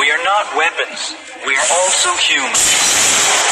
We are not weapons. We are also humans.